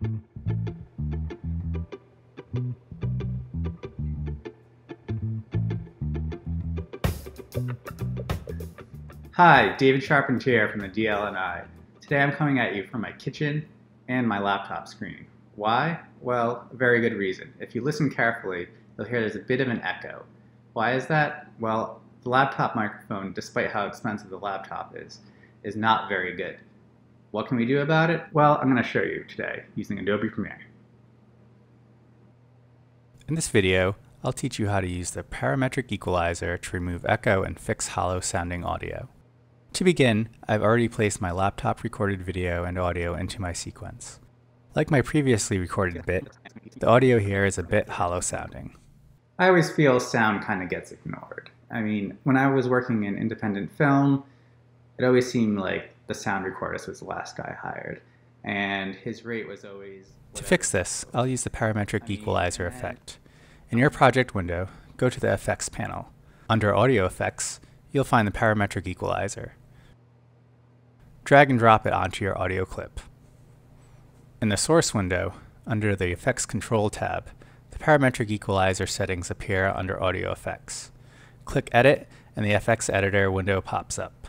Hi, David Charpentier from the DL&I. Today I'm coming at you from my kitchen and my laptop screen. Why? Well, a very good reason. If you listen carefully, you'll hear there's a bit of an echo. Why is that? Well, the laptop microphone, despite how expensive the laptop is, is not very good. What can we do about it? Well, I'm going to show you today using Adobe Premiere. In this video, I'll teach you how to use the parametric equalizer to remove echo and fix hollow sounding audio. To begin, I've already placed my laptop recorded video and audio into my sequence. Like my previously recorded bit, the audio here is a bit hollow sounding. I always feel sound kind of gets ignored. I mean, when I was working in independent film, it always seemed like the sound recordist was the last guy hired, and his rate was always. To fix this, I'll use the parametric equalizer effect. In your project window, go to the Effects panel. Under Audio Effects, you'll find the parametric equalizer. Drag and drop it onto your audio clip. In the Source window, under the Effects Control tab, the parametric equalizer settings appear under Audio Effects. Click Edit and the FX Editor window pops up.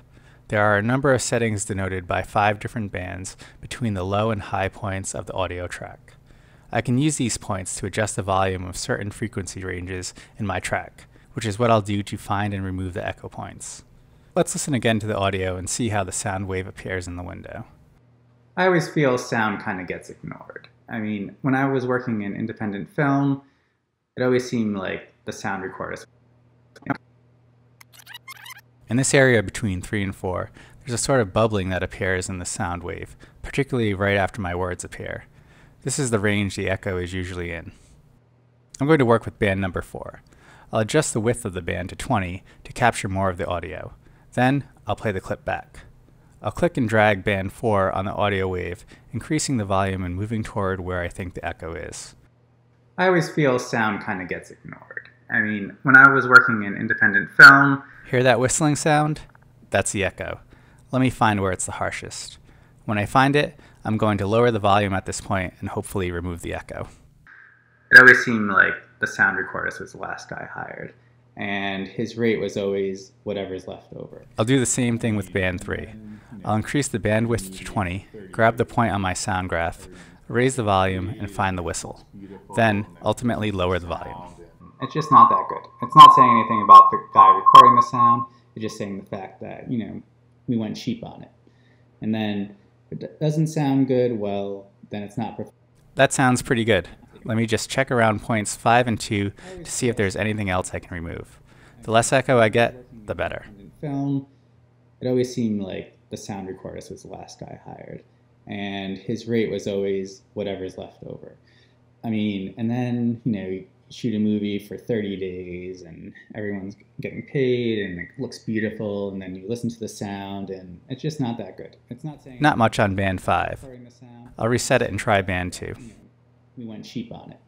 There are a number of settings denoted by five different bands between the low and high points of the audio track. I can use these points to adjust the volume of certain frequency ranges in my track, which is what I'll do to find and remove the echo points. Let's listen again to the audio and see how the sound wave appears in the window. I always feel sound kind of gets ignored. I mean, when I was working in independent film, it always seemed like the sound recordist. In this area between 3 and 4, there's a sort of bubbling that appears in the sound wave, particularly right after my words appear. This is the range the echo is usually in. I'm going to work with band number 4. I'll adjust the width of the band to 20 to capture more of the audio. Then, I'll play the clip back. I'll click and drag band 4 on the audio wave, increasing the volume and moving toward where I think the echo is. I always feel sound kind of gets ignored. I mean, when I was working in independent film, Hear that whistling sound? That's the echo. Let me find where it's the harshest. When I find it, I'm going to lower the volume at this point and hopefully remove the echo. it always seemed like the sound recordist was the last guy hired, and his rate was always whatever's left over. I'll do the same thing with band 3. I'll increase the bandwidth to 20, grab the point on my sound graph, raise the volume, and find the whistle. Then, ultimately lower the volume. It's just not that good. It's not saying anything about the guy recording the sound. It's just saying the fact that, you know, we went cheap on it. And then if it doesn't sound good, well, then it's not prof- That sounds pretty good. Let me just check around points 5 and 2 to see if there's anything else I can remove. The less echo I get, the better. film. It always seemed like the sound recordist was the last guy hired, and his rate was always whatever's left over. I mean, and then you know, shoot a movie for 30 days, and everyone's getting paid, and it looks beautiful, and then you listen to the sound, and it's just not that good. It's not saying Not much on band 5. recording the sound. I'll reset it and try band 2. We went cheap on it,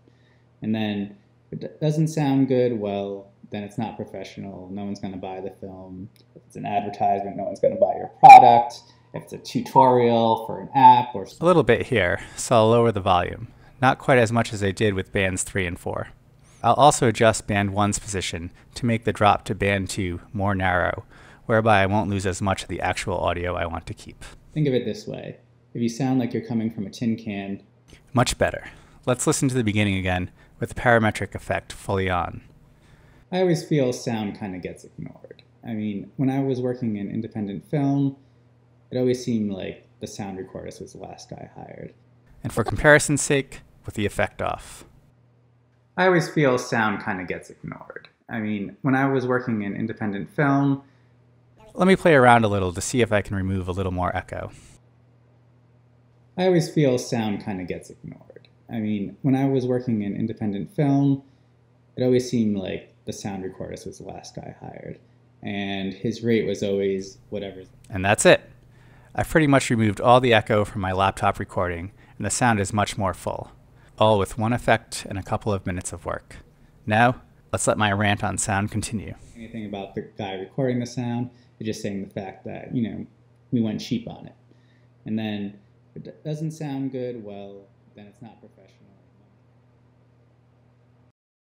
and then if it doesn't sound good, well, then it's not professional. No one's going to buy the film. If it's an advertisement, no one's going to buy your product. If it's a tutorial for an app or something. A little bit here, so I'll lower the volume. Not quite as much as I did with bands 3 and 4. I'll also adjust band 1's position to make the drop to band 2 more narrow, whereby I won't lose as much of the actual audio I want to keep. think of it this way: if you sound like you're coming from a tin can, Much better. Let's listen to the beginning again with the parametric effect fully on. I always feel sound kind of gets ignored. I mean, when I was working in independent film, it always seemed like the sound recordist was the last guy hired. And for comparison's sake, with the effect off. I always feel sound kind of gets ignored. I mean, when I was working in independent film, Let me play around a little to see if I can remove a little more echo. I always feel sound kind of gets ignored. I mean, when I was working in independent film, it always seemed like the sound recordist was the last guy hired, and his rate was always whatever. And that's it. I've pretty much removed all the echo from my laptop recording, and the sound is much more full. All with one effect and a couple of minutes of work. Now, let's let my rant on sound continue. Anything about the guy recording the sound, just saying the fact that, you know, we went cheap on it. And then it doesn't sound good, well, then it's not professional.